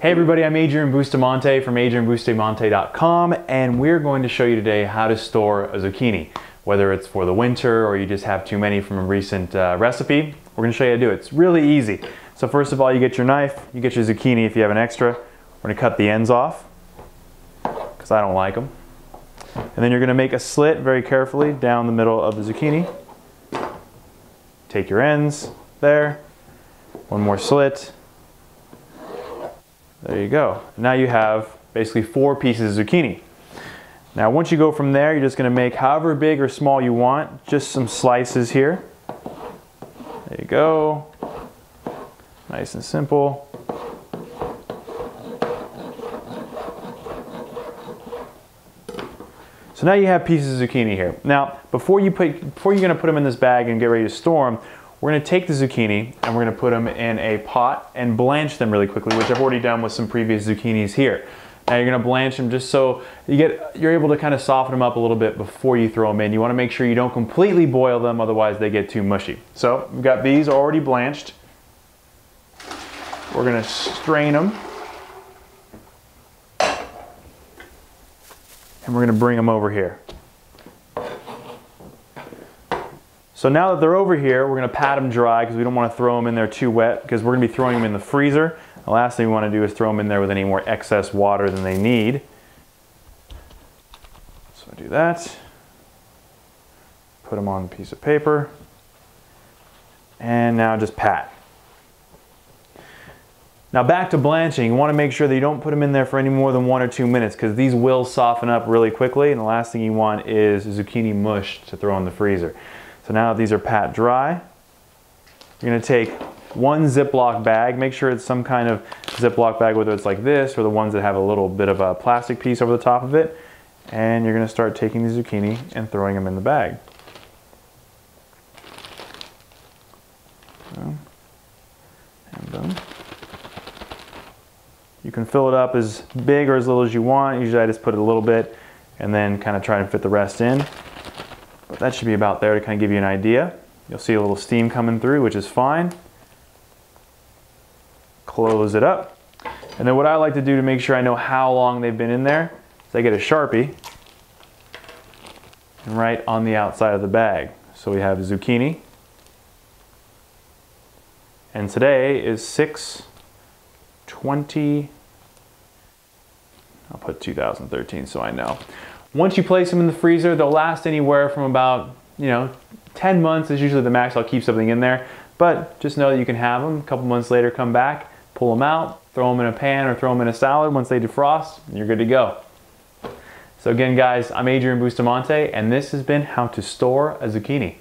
Hey everybody, I'm Adrian Bustamante from adrianbustamante.com and we're going to show you today how to store a zucchini. Whether it's for the winter or you just have too many from a recent uh, recipe, we're going to show you how to do it. It's really easy. So first of all, you get your knife, you get your zucchini if you have an extra. We're going to cut the ends off because I don't like them. And then you're going to make a slit very carefully down the middle of the zucchini. Take your ends there, one more slit, there you go. Now you have basically four pieces of zucchini. Now once you go from there, you're just going to make however big or small you want, just some slices here. There you go. Nice and simple. So now you have pieces of zucchini here. Now, before you put, before you're going to put them in this bag and get ready to store them, we're to take the zucchini and we're going to put them in a pot and blanch them really quickly, which I've already done with some previous zucchinis here. Now you're to blanch them just so you get you're able to kind of soften them up a little bit before you throw them in. You want to make sure you don't completely boil them, otherwise they get too mushy. So we've got these already blanched. We're going to strain them. And we're going to bring them over here. So now that they're over here, we're gonna pat them dry because we don't wanna throw them in there too wet because we're gonna be throwing them in the freezer. The last thing we wanna do is throw them in there with any more excess water than they need. So I do that. Put them on a piece of paper. And now just pat. Now back to blanching, you want to make sure that you don't put them in there for any more than one or two minutes because these will soften up really quickly and the last thing you want is zucchini mush to throw in the freezer. So now these are pat dry. You're gonna take one Ziploc bag, make sure it's some kind of Ziploc bag, whether it's like this or the ones that have a little bit of a plastic piece over the top of it. And you're gonna start taking the zucchini and throwing them in the bag. You can fill it up as big or as little as you want. Usually I just put it a little bit and then kind of try and fit the rest in. But that should be about there to kind of give you an idea. You'll see a little steam coming through, which is fine. Close it up. And then what I like to do to make sure I know how long they've been in there is I get a Sharpie and write on the outside of the bag. So we have zucchini. And today is 620, I'll put 2013 so I know. Once you place them in the freezer, they'll last anywhere from about, you know, 10 months is usually the max I'll keep something in there. But just know that you can have them. A couple months later, come back, pull them out, throw them in a pan or throw them in a salad. Once they defrost, you're good to go. So again, guys, I'm Adrian Bustamante, and this has been how to store a zucchini.